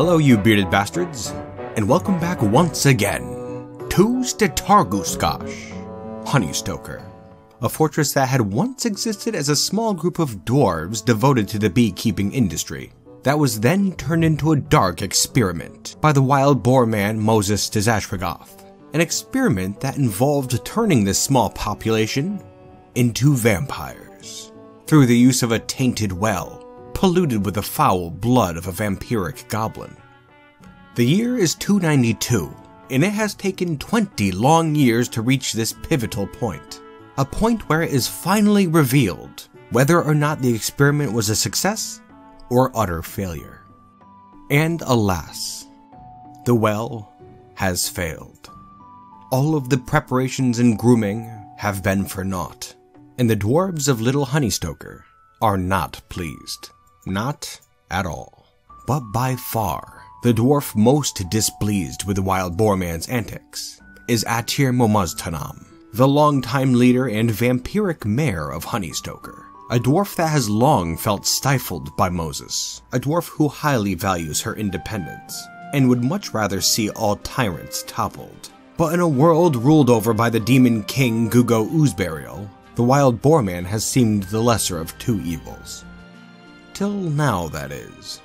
hello, you bearded bastards, and welcome back once again to Stetarguskash, Honeystoker, a fortress that had once existed as a small group of dwarves devoted to the beekeeping industry, that was then turned into a dark experiment by the wild boar man Moses Tezashragoth, an experiment that involved turning this small population into vampires through the use of a tainted well polluted with the foul blood of a vampiric goblin. The year is 292, and it has taken 20 long years to reach this pivotal point. A point where it is finally revealed whether or not the experiment was a success or utter failure. And alas, the well has failed. All of the preparations and grooming have been for naught, and the dwarves of Little Honeystoker are not pleased. Not at all. But by far, the dwarf most displeased with the wild boar man's antics is Atir Momaztanam, the longtime leader and vampiric mayor of Honeystoker. A dwarf that has long felt stifled by Moses, a dwarf who highly values her independence, and would much rather see all tyrants toppled. But in a world ruled over by the demon king Gugo Oozburial, the wild boar man has seemed the lesser of two evils. Till now, that is.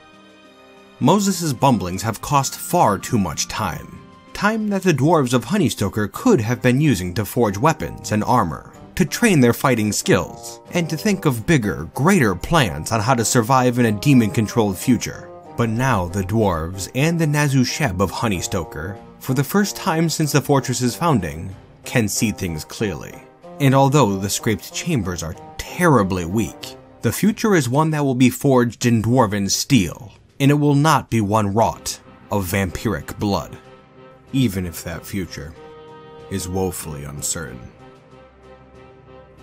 Moses' bumblings have cost far too much time. Time that the dwarves of Honeystoker could have been using to forge weapons and armor, to train their fighting skills, and to think of bigger, greater plans on how to survive in a demon controlled future. But now the dwarves and the Nazusheb of Honeystoker, for the first time since the fortress's founding, can see things clearly. And although the scraped chambers are terribly weak, the future is one that will be forged in dwarven steel, and it will not be one wrought of vampiric blood, even if that future is woefully uncertain.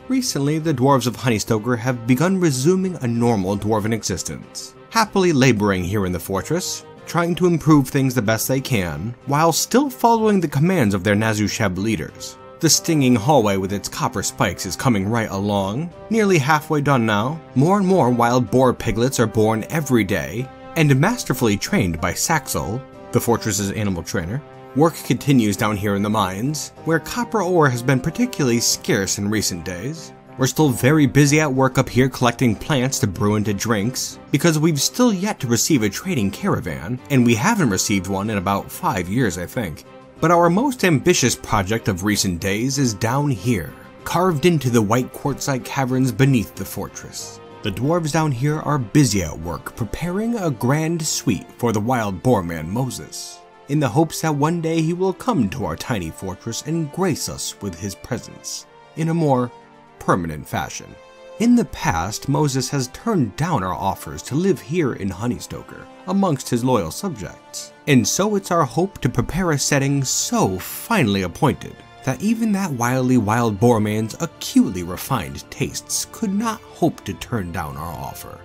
Recently, the dwarves of Honeystoker have begun resuming a normal dwarven existence, happily laboring here in the fortress, trying to improve things the best they can, while still following the commands of their Nazusheb leaders. The stinging hallway with its copper spikes is coming right along, nearly halfway done now. More and more wild boar piglets are born every day, and masterfully trained by Saxel, the fortress's animal trainer, work continues down here in the mines, where copper ore has been particularly scarce in recent days. We're still very busy at work up here collecting plants to brew into drinks, because we've still yet to receive a trading caravan, and we haven't received one in about five years, I think. But our most ambitious project of recent days is down here, carved into the white quartzite caverns beneath the fortress. The dwarves down here are busy at work preparing a grand suite for the wild boar man Moses, in the hopes that one day he will come to our tiny fortress and grace us with his presence in a more permanent fashion. In the past, Moses has turned down our offers to live here in Honeystoker amongst his loyal subjects, and so it's our hope to prepare a setting so finely appointed that even that wildly wild boar man's acutely refined tastes could not hope to turn down our offer.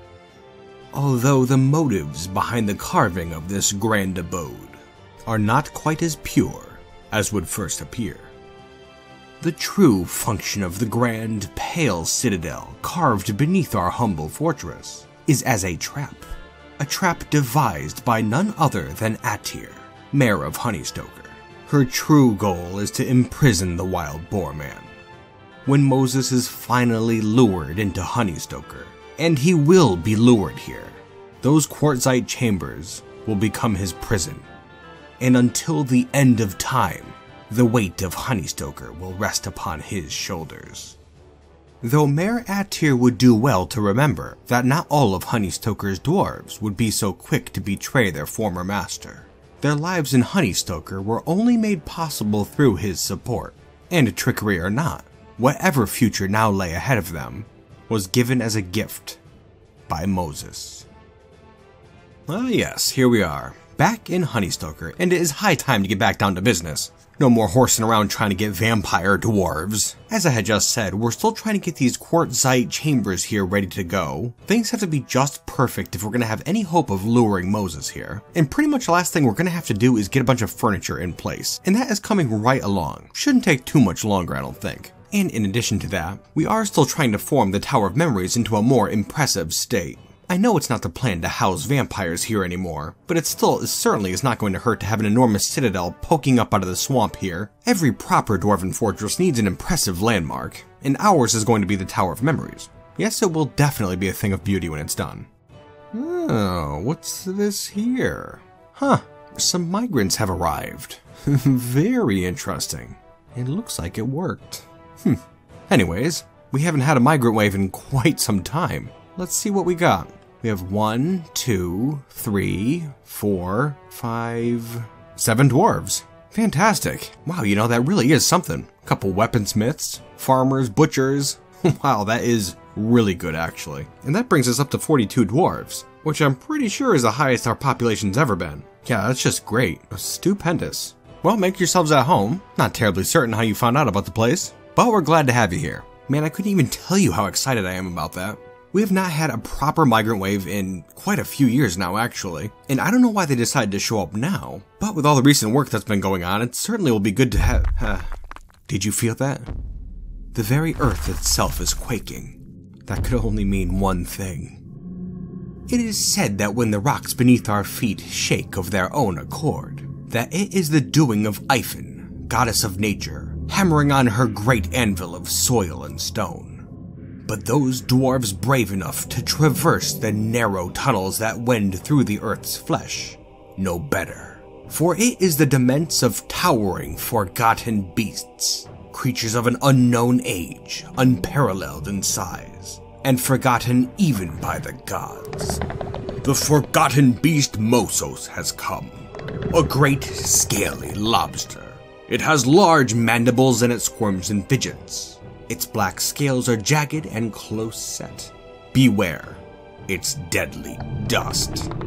Although the motives behind the carving of this grand abode are not quite as pure as would first appear. The true function of the grand, pale citadel carved beneath our humble fortress is as a trap. A trap devised by none other than Atir, mayor of Honeystoker. Her true goal is to imprison the wild boar man. When Moses is finally lured into Honeystoker, and he will be lured here, those quartzite chambers will become his prison. And until the end of time, the weight of Honeystoker will rest upon his shoulders. Though Mayor Atir would do well to remember that not all of Honeystoker's dwarves would be so quick to betray their former master. Their lives in Honeystoker were only made possible through his support, and trickery or not, whatever future now lay ahead of them was given as a gift by Moses. Ah, yes, here we are, back in Honeystoker, and it is high time to get back down to business. No more horsing around trying to get vampire dwarves. As I had just said, we're still trying to get these quartzite chambers here ready to go. Things have to be just perfect if we're going to have any hope of luring Moses here. And pretty much the last thing we're going to have to do is get a bunch of furniture in place. And that is coming right along. Shouldn't take too much longer, I don't think. And in addition to that, we are still trying to form the Tower of Memories into a more impressive state. I know it's not the plan to house vampires here anymore, but it still it certainly is not going to hurt to have an enormous citadel poking up out of the swamp here. Every proper dwarven fortress needs an impressive landmark, and ours is going to be the Tower of Memories. Yes, it will definitely be a thing of beauty when it's done. Oh, what's this here? Huh, some migrants have arrived. Very interesting. It looks like it worked. Hmm. Anyways, we haven't had a migrant wave in quite some time. Let's see what we got. We have one, two, three, four, five, seven dwarves. Fantastic. Wow, you know, that really is something. A couple weaponsmiths, farmers, butchers. wow, that is really good, actually. And that brings us up to 42 dwarves, which I'm pretty sure is the highest our population's ever been. Yeah, that's just great. Stupendous. Well, make yourselves at home. Not terribly certain how you found out about the place, but we're glad to have you here. Man, I couldn't even tell you how excited I am about that. We have not had a proper migrant wave in quite a few years now, actually, and I don't know why they decided to show up now, but with all the recent work that's been going on, it certainly will be good to have. Uh, did you feel that? The very earth itself is quaking. That could only mean one thing. It is said that when the rocks beneath our feet shake of their own accord, that it is the doing of Ifen, goddess of nature, hammering on her great anvil of soil and stone. But those dwarves brave enough to traverse the narrow tunnels that wend through the earth's flesh know better. For it is the demesne of towering, forgotten beasts, creatures of an unknown age, unparalleled in size, and forgotten even by the gods. The forgotten beast Mosos has come. A great, scaly lobster. It has large mandibles and it squirms and fidgets. Its black scales are jagged and close set. Beware, it's deadly dust.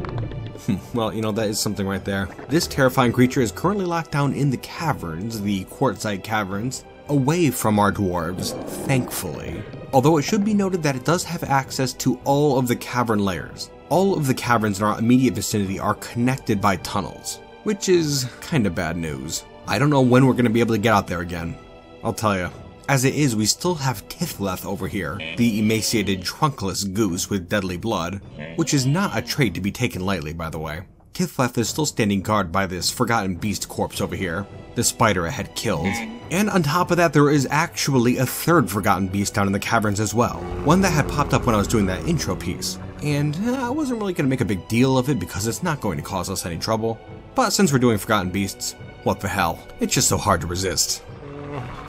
Well, you know, that is something right there. This terrifying creature is currently locked down in the caverns, the quartzite caverns, away from our dwarves, thankfully. Although it should be noted that it does have access to all of the cavern layers. All of the caverns in our immediate vicinity are connected by tunnels, which is kinda bad news. I don't know when we're gonna be able to get out there again. I'll tell you. As it is, we still have Tithleth over here, the emaciated, trunkless goose with deadly blood, which is not a trait to be taken lightly, by the way. Tithleth is still standing guard by this forgotten beast corpse over here, the spider it had killed. And on top of that, there is actually a third forgotten beast down in the caverns as well, one that had popped up when I was doing that intro piece. And uh, I wasn't really going to make a big deal of it because it's not going to cause us any trouble. But since we're doing Forgotten Beasts, what the hell, it's just so hard to resist.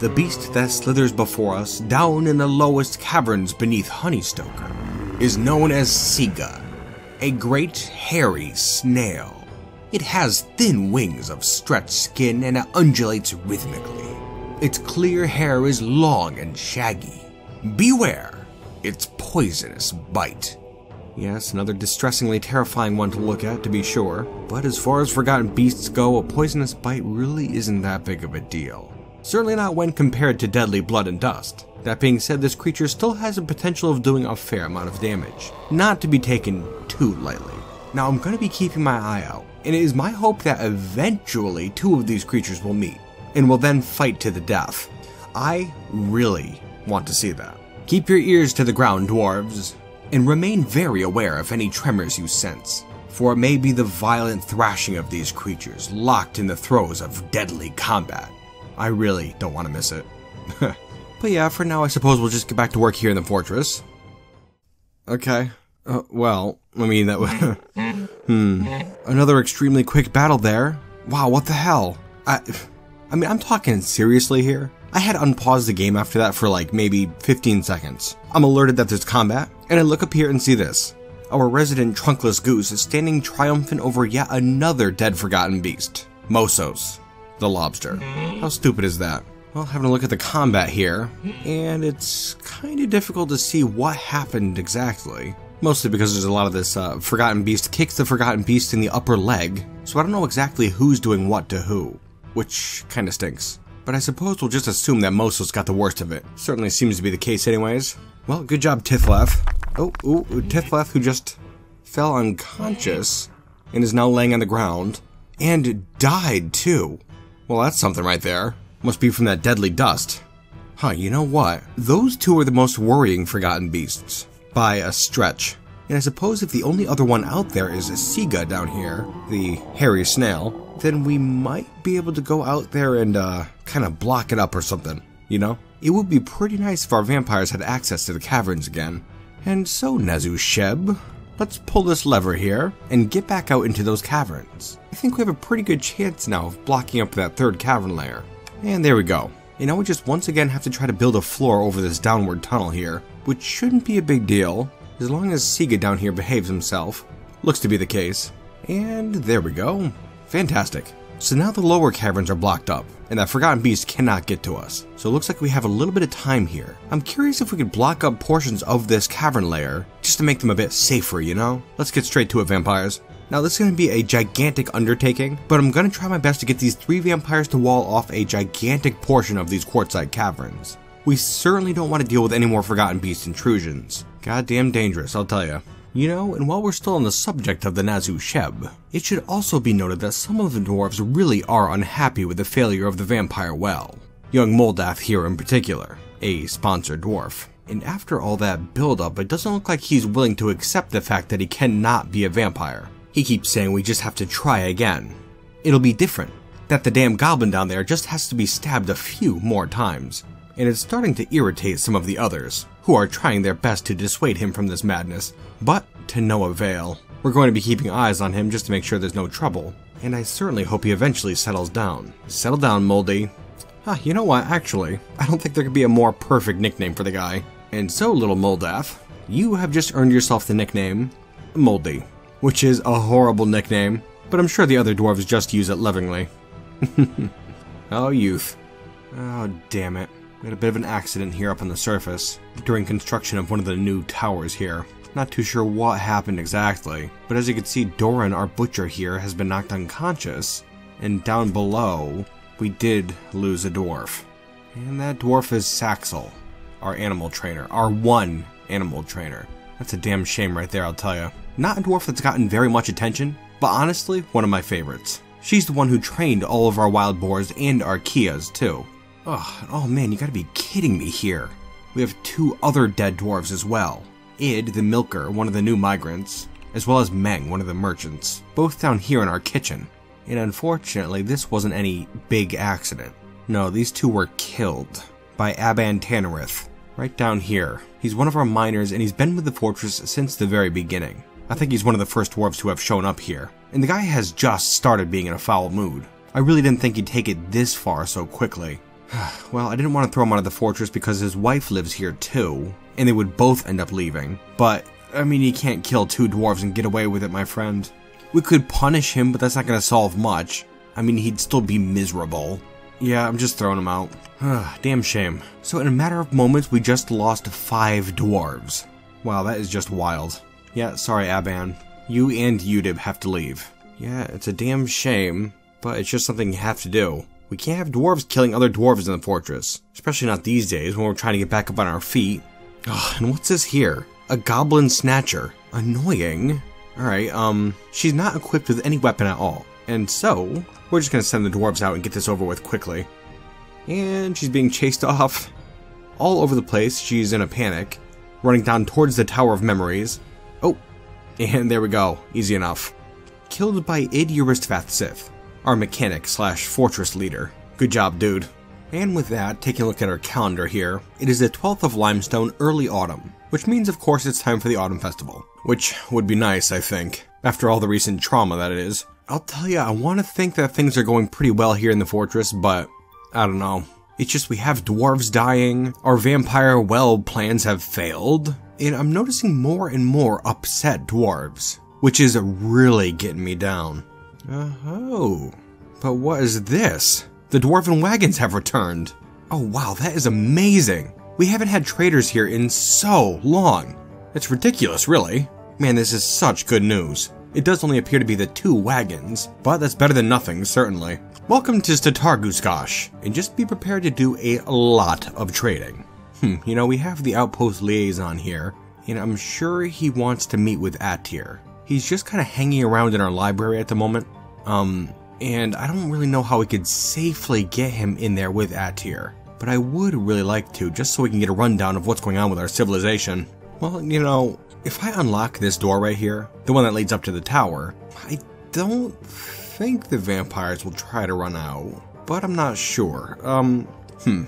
The beast that slithers before us down in the lowest caverns beneath Honeystoker is known as Siga, a great hairy snail. It has thin wings of stretched skin and it undulates rhythmically. Its clear hair is long and shaggy. Beware its poisonous bite. Yes, another distressingly terrifying one to look at, to be sure. But as far as forgotten beasts go, a poisonous bite really isn't that big of a deal. Certainly not when compared to deadly blood and dust. That being said, this creature still has a potential of doing a fair amount of damage, not to be taken too lightly. Now I'm going to be keeping my eye out, and it is my hope that eventually two of these creatures will meet, and will then fight to the death. I really want to see that. Keep your ears to the ground, dwarves, and remain very aware of any tremors you sense, for it may be the violent thrashing of these creatures locked in the throes of deadly combat. I really don't want to miss it. but yeah, for now, I suppose we'll just get back to work here in the fortress. Okay. Uh, well, I mean, that was. hmm. Another extremely quick battle there. Wow, what the hell? I. I mean, I'm talking seriously here. I had unpaused the game after that for like maybe 15 seconds. I'm alerted that there's combat, and I look up here and see this. Our resident trunkless goose is standing triumphant over yet another dead forgotten beast, Mosos the lobster. How stupid is that? Well, having a look at the combat here, and it's kind of difficult to see what happened exactly. Mostly because there's a lot of this uh, Forgotten Beast kicks the Forgotten Beast in the upper leg, so I don't know exactly who's doing what to who, which kind of stinks. But I suppose we'll just assume that Mosos got the worst of it. Certainly seems to be the case anyways. Well, good job, Tithleth. Oh, ooh, Tithleth, who just fell unconscious and is now laying on the ground, and died too. Well, that's something right there. Must be from that deadly dust. Huh, you know what? Those two are the most worrying forgotten beasts. By a stretch. And I suppose if the only other one out there is a Sega down here, the hairy snail, then we might be able to go out there and uh, kind of block it up or something, you know? It would be pretty nice if our vampires had access to the caverns again. And so, Nazu Sheb, let's pull this lever here and get back out into those caverns. I think we have a pretty good chance now of blocking up that third cavern layer. And there we go. And now we just once again have to try to build a floor over this downward tunnel here, which shouldn't be a big deal, as long as Sega down here behaves himself. Looks to be the case. And there we go. Fantastic. So now the lower caverns are blocked up, and that Forgotten Beast cannot get to us. So it looks like we have a little bit of time here. I'm curious if we could block up portions of this cavern layer, just to make them a bit safer, you know? Let's get straight to it, vampires. Now this is going to be a gigantic undertaking, but I'm going to try my best to get these three vampires to wall off a gigantic portion of these quartzite caverns. We certainly don't want to deal with any more Forgotten Beast intrusions. Goddamn dangerous, I'll tell you. You know, and while we're still on the subject of the Nazu Sheb, it should also be noted that some of the dwarves really are unhappy with the failure of the vampire well. Young Moldath here in particular, a sponsored dwarf. And after all that build-up, it doesn't look like he's willing to accept the fact that he cannot be a vampire. He keeps saying we just have to try again. It'll be different, that the damn goblin down there just has to be stabbed a few more times. And it's starting to irritate some of the others, who are trying their best to dissuade him from this madness, but to no avail. We're going to be keeping eyes on him just to make sure there's no trouble, and I certainly hope he eventually settles down. Settle down, Moldy. Ah, you know what, actually, I don't think there could be a more perfect nickname for the guy. And so, little Moldath, you have just earned yourself the nickname Moldy, which is a horrible nickname, but I'm sure the other dwarves just use it lovingly. oh, youth. Oh, damn it. We had a bit of an accident here up on the surface during construction of one of the new towers here. Not too sure what happened exactly, but as you can see, Doran, our butcher here, has been knocked unconscious, and down below, we did lose a dwarf. And that dwarf is Saxel, our animal trainer, our one animal trainer. That's a damn shame right there, I'll tell you. Not a dwarf that's gotten very much attention, but honestly, one of my favorites. She's the one who trained all of our wild boars and our keas, too. Ugh, oh man, you gotta be kidding me here. We have two other dead dwarves as well. Id, the milker, one of the new migrants, as well as Meng, one of the merchants, both down here in our kitchen. And unfortunately, this wasn't any big accident. No, these two were killed by Aban Tanarith, right down here. He's one of our miners and he's been with the fortress since the very beginning. I think he's one of the first dwarves to have shown up here. And the guy has just started being in a foul mood. I really didn't think he'd take it this far so quickly. well, I didn't want to throw him out of the fortress because his wife lives here too, and they would both end up leaving. But, I mean, you can't kill two dwarves and get away with it, my friend. We could punish him, but that's not going to solve much. I mean, he'd still be miserable. Yeah, I'm just throwing him out. Damn shame. So in a matter of moments, we just lost five dwarves. Wow, that is just wild. Yeah, sorry, Aban. You and Udib have to leave. Yeah, it's a damn shame, but it's just something you have to do. We can't have dwarves killing other dwarves in the fortress, especially not these days when we're trying to get back up on our feet. Oh, and what's this here? A goblin snatcher. Annoying. Alright, um, she's not equipped with any weapon at all. And so, we're just gonna send the dwarves out and get this over with quickly. And she's being chased off. All over the place, she's in a panic, running down towards the Tower of Memories. Oh, and there we go, easy enough. Killed by Id Sith our mechanic slash fortress leader. Good job, dude. And with that, taking a look at our calendar here, it is the 12th of Limestone early autumn, which means of course it's time for the Autumn Festival. Which would be nice, I think, after all the recent trauma that it is. I'll tell you, I want to think that things are going pretty well here in the fortress, but I don't know. It's just we have dwarves dying, our vampire well plans have failed, and I'm noticing more and more upset dwarves, which is really getting me down. Oh, but what is this? The dwarven wagons have returned. Oh wow, that is amazing. We haven't had traders here in so long. It's ridiculous, really. Man, this is such good news. It does only appear to be the two wagons, but that's better than nothing, certainly. Welcome to Statarguskosh, and just be prepared to do a lot of trading. Hmm, you know, we have the outpost liaison here, and I'm sure he wants to meet with Atir. He's just kind of hanging around in our library at the moment. Um, and I don't really know how we could safely get him in there with Atir. But I would really like to, just so we can get a rundown of what's going on with our civilization. Well, you know, if I unlock this door right here, the one that leads up to the tower, I don't think the vampires will try to run out, but I'm not sure. Um, hmm.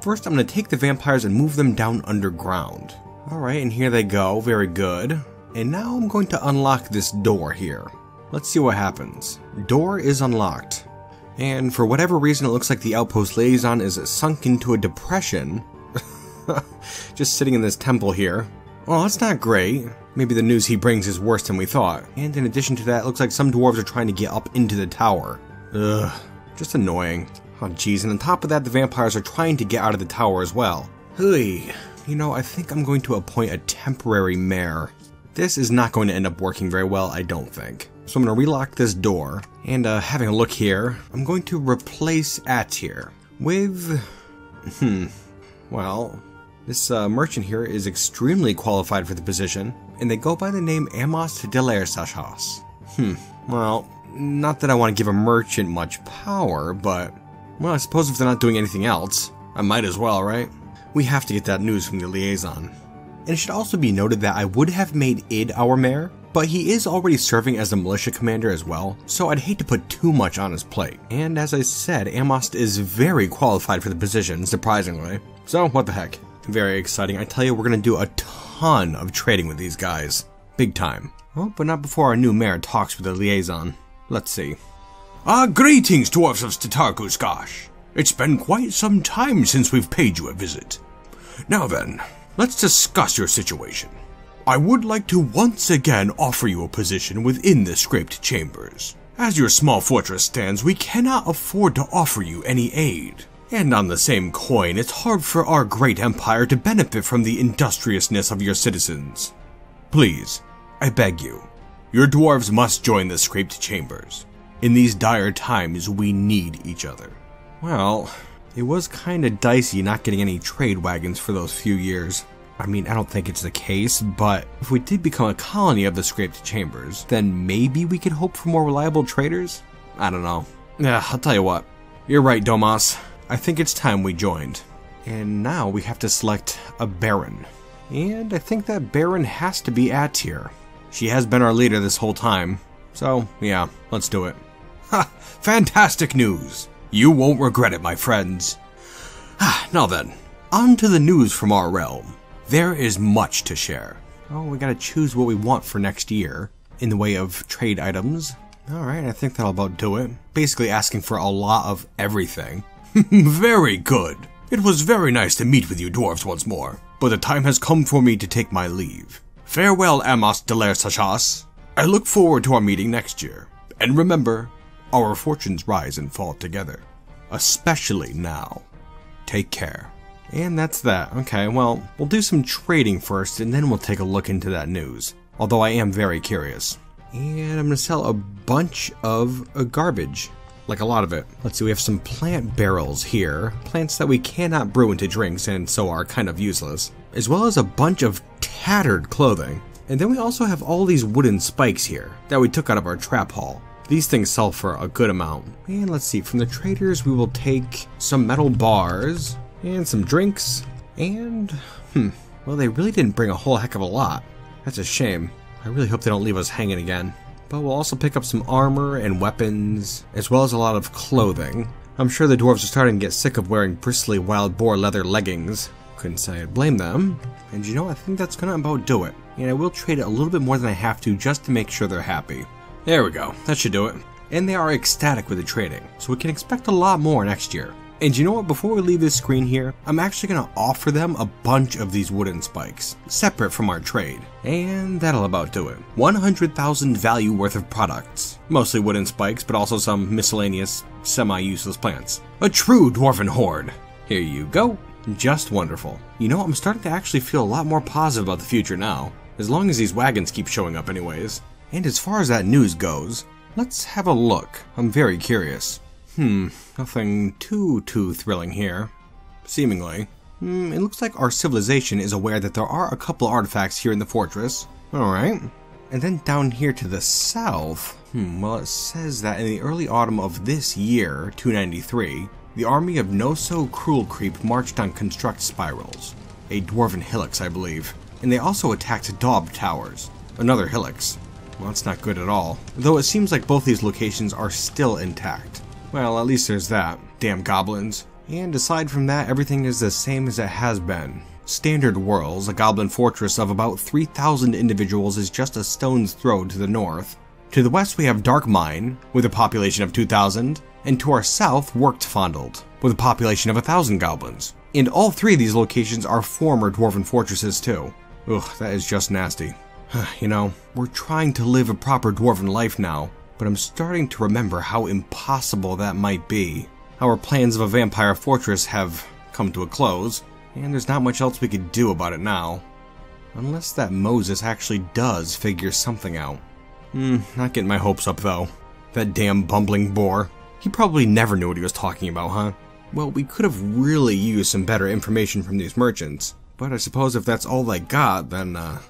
First, I'm gonna take the vampires and move them down underground. Alright, and here they go, very good. And now I'm going to unlock this door here. Let's see what happens. Door is unlocked. And for whatever reason, it looks like the outpost liaison is sunk into a depression. Just sitting in this temple here. Oh, that's not great. Maybe the news he brings is worse than we thought. And in addition to that, it looks like some dwarves are trying to get up into the tower. Ugh, just annoying. Oh jeez, and on top of that, the vampires are trying to get out of the tower as well. Hey, you know, I think I'm going to appoint a temporary mayor. This is not going to end up working very well, I don't think. So I'm going to relock this door, and uh, having a look here, I'm going to replace Atir with... Hmm, well, this uh, merchant here is extremely qualified for the position, and they go by the name Amos Delaersachas. Hmm, well, not that I want to give a merchant much power, but, well, I suppose if they're not doing anything else, I might as well, right? We have to get that news from the liaison. And it should also be noted that I would have made Id our mayor, but he is already serving as a militia commander as well, so I'd hate to put too much on his plate. And as I said, Amos is very qualified for the position, surprisingly. So, what the heck. Very exciting. I tell you, we're gonna do a ton of trading with these guys. Big time. Oh, but not before our new mayor talks with the liaison. Let's see. Ah, greetings, dwarfs of Statarkuskash. It's been quite some time since we've paid you a visit. Now then, let's discuss your situation. I would like to once again offer you a position within the Scraped Chambers. As your small fortress stands, we cannot afford to offer you any aid. And on the same coin, it's hard for our great empire to benefit from the industriousness of your citizens. Please, I beg you, your dwarves must join the Scraped Chambers. In these dire times, we need each other. Well, it was kinda dicey not getting any trade wagons for those few years. I mean, I don't think it's the case, but if we did become a colony of the Scraped Chambers, then maybe we could hope for more reliable traders? I don't know. Yeah, I'll tell you what. You're right, Domas. I think it's time we joined. And now we have to select a Baron. And I think that Baron has to be Atir. She has been our leader this whole time. So, yeah, let's do it. Ha! Fantastic news! You won't regret it, my friends. Ah, now then, on to the news from our realm. There is much to share. Oh, we gotta choose what we want for next year in the way of trade items. Alright, I think that'll about do it. Basically asking for a lot of everything. very good. It was very nice to meet with you dwarves once more, but the time has come for me to take my leave. Farewell, Amos Delaersachas. I look forward to our meeting next year. And remember, our fortunes rise and fall together. Especially now. Take care. And that's that. Okay, well, we'll do some trading first, and then we'll take a look into that news. Although I am very curious. And I'm gonna sell a bunch of uh, garbage. Like a lot of it. Let's see, we have some plant barrels here. Plants that we cannot brew into drinks and so are kind of useless. As well as a bunch of tattered clothing. And then we also have all these wooden spikes here that we took out of our trap hall. These things sell for a good amount. And let's see, from the traders we will take some metal bars, and some drinks, and, hmm, well, they really didn't bring a whole heck of a lot. That's a shame. I really hope they don't leave us hanging again. But we'll also pick up some armor and weapons, as well as a lot of clothing. I'm sure the dwarves are starting to get sick of wearing bristly wild boar leather leggings. Couldn't say I'd blame them. And you know, I think that's gonna about do it. And I will trade it a little bit more than I have to just to make sure they're happy. There we go, that should do it. And they are ecstatic with the trading, so we can expect a lot more next year. And you know what? Before we leave this screen here, I'm actually going to offer them a bunch of these wooden spikes, separate from our trade. And that'll about do it. 100,000 value worth of products. Mostly wooden spikes, but also some miscellaneous, semi-useless plants. A true dwarven hoard. Here you go. Just wonderful. You know, I'm starting to actually feel a lot more positive about the future now. As long as these wagons keep showing up anyways. And as far as that news goes, let's have a look. I'm very curious. Hmm, nothing too, too thrilling here. Seemingly. Hmm, it looks like our civilization is aware that there are a couple artifacts here in the fortress. Alright. And then down here to the south, hmm, well it says that in the early autumn of this year, 293, the army of No So Cruel Creep marched on construct spirals. A dwarven hillocks, I believe. and they also attacked Daub Towers, another hillocks. Well, that's not good at all, though it seems like both these locations are still intact. Well, at least there's that. Damn goblins. And aside from that, everything is the same as it has been. Standard Worlds, a goblin fortress of about 3,000 individuals, is just a stone's throw to the north. To the west, we have Dark Mine, with a population of 2,000, and to our south, Worked Fondled, with a population of 1,000 goblins. And all three of these locations are former dwarven fortresses, too. Ugh, that is just nasty. you know, we're trying to live a proper dwarven life now, but I'm starting to remember how impossible that might be. Our plans of a vampire fortress have come to a close, and there's not much else we could do about it now. Unless that Moses actually does figure something out. Hmm, not getting my hopes up though. That damn bumbling boar. He probably never knew what he was talking about, huh? Well, we could have really used some better information from these merchants. But I suppose if that's all they got, then, uh...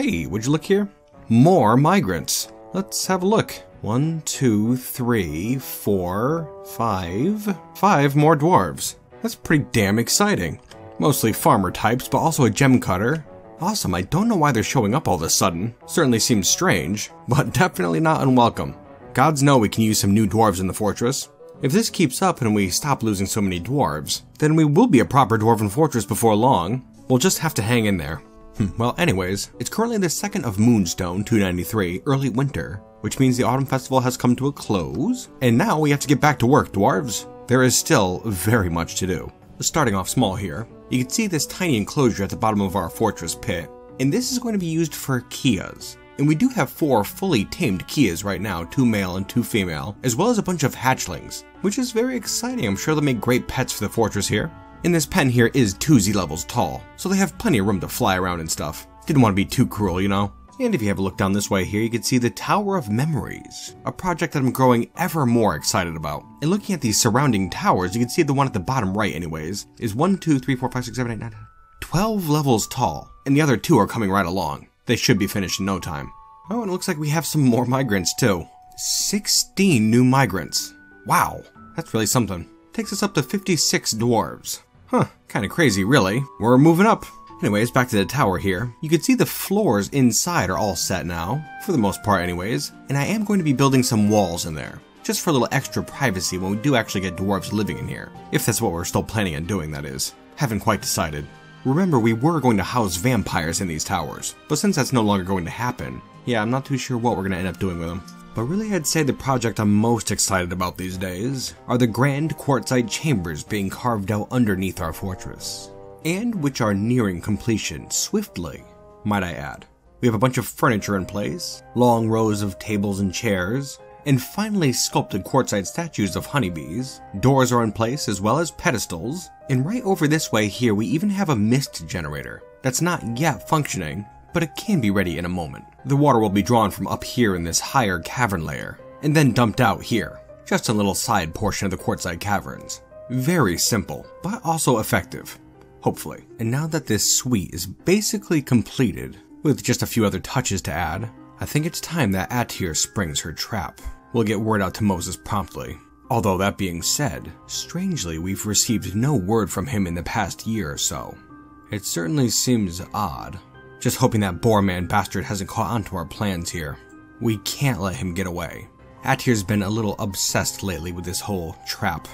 Hey, would you look here? More migrants. Let's have a look. One, two, three, four, five... Five more dwarves. That's pretty damn exciting. Mostly farmer types, but also a gem cutter. Awesome, I don't know why they're showing up all of a sudden. Certainly seems strange, but definitely not unwelcome. Gods know we can use some new dwarves in the fortress. If this keeps up and we stop losing so many dwarves, then we will be a proper dwarven fortress before long. We'll just have to hang in there. Hmm, well, anyways, it's currently the 2nd of Moonstone 293, early winter, which means the Autumn Festival has come to a close, and now we have to get back to work, dwarves. There is still very much to do. Starting off small here, you can see this tiny enclosure at the bottom of our fortress pit, and this is going to be used for keas. And we do have four fully tamed keas right now, two male and two female, as well as a bunch of hatchlings, which is very exciting. I'm sure they'll make great pets for the fortress here. And this pen here is 2 Z levels tall, so they have plenty of room to fly around and stuff. Didn't want to be too cruel, you know? And if you have a look down this way here, you can see the Tower of Memories, a project that I'm growing ever more excited about. And looking at these surrounding towers, you can see the one at the bottom right anyways, is 1, 2, 3, 4, 5, 6, 7, 8, 9, 10, 12 levels tall, and the other two are coming right along. They should be finished in no time. Oh, and it looks like we have some more migrants too. 16 new migrants. Wow, that's really something. Takes us up to 56 dwarves. Huh, kinda crazy really. We're moving up. Anyways, back to the tower here. You can see the floors inside are all set now, for the most part anyways, and I am going to be building some walls in there, just for a little extra privacy when we do actually get dwarves living in here. If that's what we're still planning on doing, that is. Haven't quite decided. Remember, we were going to house vampires in these towers, but since that's no longer going to happen, yeah, I'm not too sure what we're going to end up doing with them. But really, I'd say the project I'm most excited about these days are the grand quartzite chambers being carved out underneath our fortress and which are nearing completion swiftly, might I add. We have a bunch of furniture in place, long rows of tables and chairs, and finely sculpted quartzite statues of honeybees. Doors are in place as well as pedestals, and right over this way here we even have a mist generator that's not yet functioning, but it can be ready in a moment. The water will be drawn from up here in this higher cavern layer, and then dumped out here, just a little side portion of the quartzite caverns. Very simple, but also effective hopefully. And now that this suite is basically completed, with just a few other touches to add, I think it's time that Atir springs her trap. We'll get word out to Moses promptly. Although that being said, strangely we've received no word from him in the past year or so. It certainly seems odd. Just hoping that Boarman bastard hasn't caught on to our plans here. We can't let him get away. Atir's been a little obsessed lately with this whole trap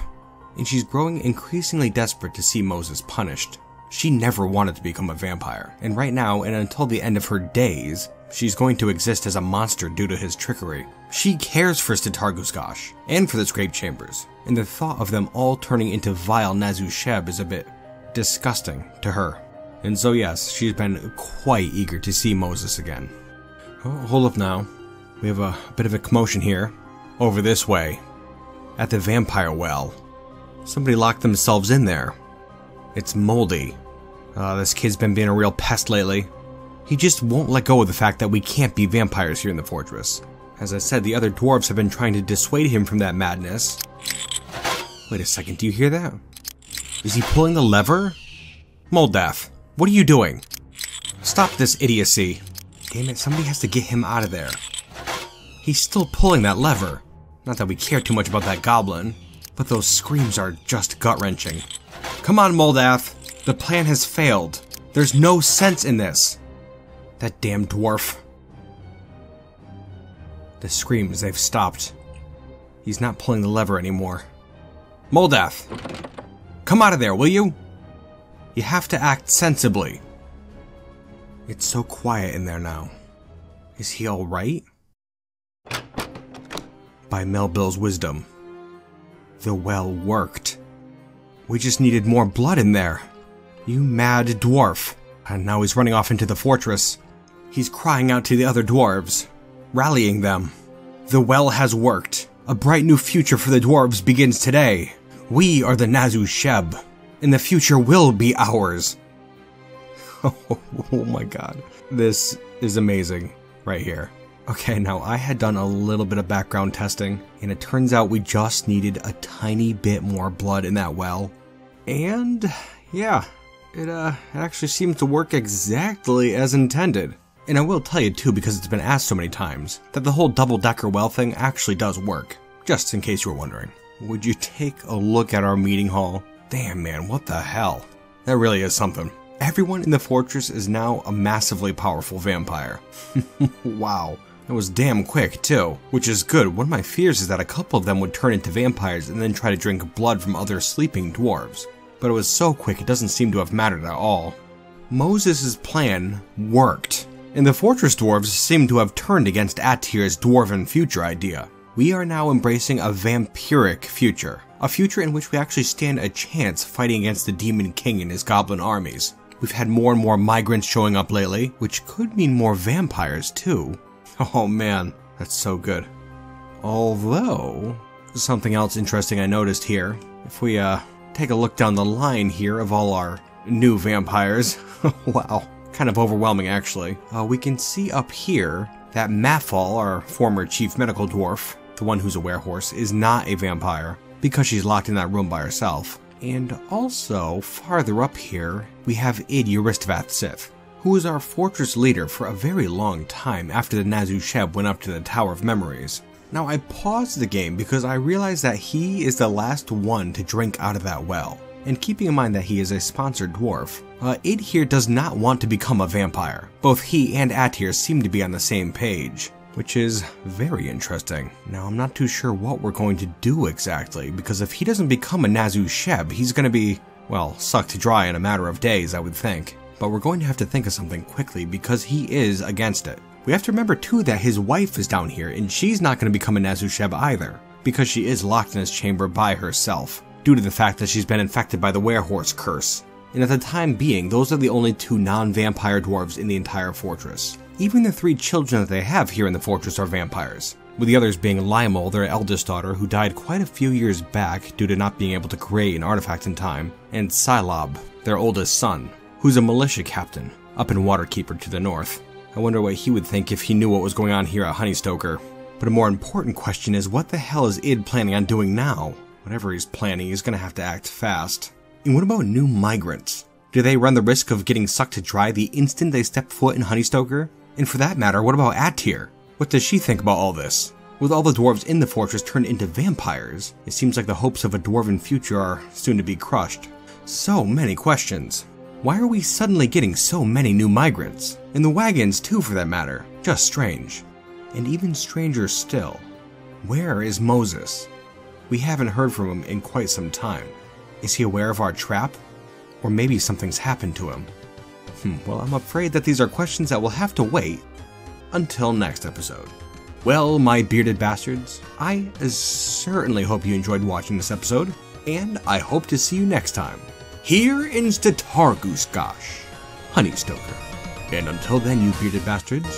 and she's growing increasingly desperate to see Moses punished. She never wanted to become a vampire, and right now and until the end of her days, she's going to exist as a monster due to his trickery. She cares for Statarguskash and for the Scrape Chambers, and the thought of them all turning into vile Nazusheb is a bit disgusting to her. And so yes, she's been quite eager to see Moses again. Hold up now. We have a bit of a commotion here. Over this way. At the vampire well. Somebody locked themselves in there. It's Moldy. Uh, this kid's been being a real pest lately. He just won't let go of the fact that we can't be vampires here in the fortress. As I said, the other dwarves have been trying to dissuade him from that madness. Wait a second, do you hear that? Is he pulling the lever? Moldath, what are you doing? Stop this idiocy. Damn it, somebody has to get him out of there. He's still pulling that lever. Not that we care too much about that goblin but those screams are just gut-wrenching. Come on, Moldath. The plan has failed. There's no sense in this. That damn dwarf. The screams, they've stopped. He's not pulling the lever anymore. Moldath! Come out of there, will you? You have to act sensibly. It's so quiet in there now. Is he alright? By Melville's wisdom, the well worked. We just needed more blood in there. You mad dwarf. And now he's running off into the fortress. He's crying out to the other dwarves, rallying them. The well has worked. A bright new future for the dwarves begins today. We are the Nazu Sheb, and the future will be ours. oh my god. This is amazing right here. Okay, now I had done a little bit of background testing, and it turns out we just needed a tiny bit more blood in that well. And yeah, it uh actually seems to work exactly as intended. And I will tell you too, because it's been asked so many times, that the whole double decker well thing actually does work. Just in case you were wondering. Would you take a look at our meeting hall? Damn man, what the hell? That really is something. Everyone in the fortress is now a massively powerful vampire. wow. It was damn quick, too, which is good. One of my fears is that a couple of them would turn into vampires and then try to drink blood from other sleeping dwarves. But it was so quick it doesn't seem to have mattered at all. Moses' plan worked, and the fortress dwarves seem to have turned against Atir's dwarven future idea. We are now embracing a vampiric future, a future in which we actually stand a chance fighting against the Demon King and his goblin armies. We've had more and more migrants showing up lately, which could mean more vampires too. Oh man, that's so good. Although, something else interesting I noticed here, if we uh take a look down the line here of all our new vampires, wow, kind of overwhelming actually. Uh, we can see up here that Maffal, our former chief medical dwarf, the one who's a werehorse, is not a vampire because she's locked in that room by herself. And also, farther up here, we have Id Euristvath Sith, who was our fortress leader for a very long time after the Nazu Sheb went up to the Tower of Memories. Now, I paused the game because I realized that he is the last one to drink out of that well. And keeping in mind that he is a sponsored dwarf, uh, Id here does not want to become a vampire. Both he and Atir seem to be on the same page, which is very interesting. Now, I'm not too sure what we're going to do exactly, because if he doesn't become a Nazu Sheb, he's going to be, well, sucked dry in a matter of days, I would think but we're going to have to think of something quickly because he is against it. We have to remember too that his wife is down here and she's not going to become a Nazu Sheb either, because she is locked in his chamber by herself, due to the fact that she's been infected by the werehorse curse. And at the time being, those are the only two non-vampire dwarves in the entire fortress. Even the three children that they have here in the fortress are vampires, with the others being Lymel, their eldest daughter, who died quite a few years back due to not being able to create an artifact in time, and Silob, their oldest son, who's a militia captain up in Waterkeeper to the north. I wonder what he would think if he knew what was going on here at Honeystoker. But a more important question is what the hell is Id planning on doing now? Whatever he's planning, he's gonna have to act fast. And what about new migrants? Do they run the risk of getting sucked to dry the instant they step foot in Honeystoker? And for that matter, what about Atir? What does she think about all this? With all the dwarves in the fortress turned into vampires, it seems like the hopes of a dwarven future are soon to be crushed. So many questions. Why are we suddenly getting so many new migrants? And the wagons, too, for that matter. Just strange. And even stranger still, where is Moses? We haven't heard from him in quite some time. Is he aware of our trap? Or maybe something's happened to him? Hmm, well, I'm afraid that these are questions that will have to wait until next episode. Well, my bearded bastards, I certainly hope you enjoyed watching this episode, and I hope to see you next time here in Honey Stoker, And until then, you bearded bastards,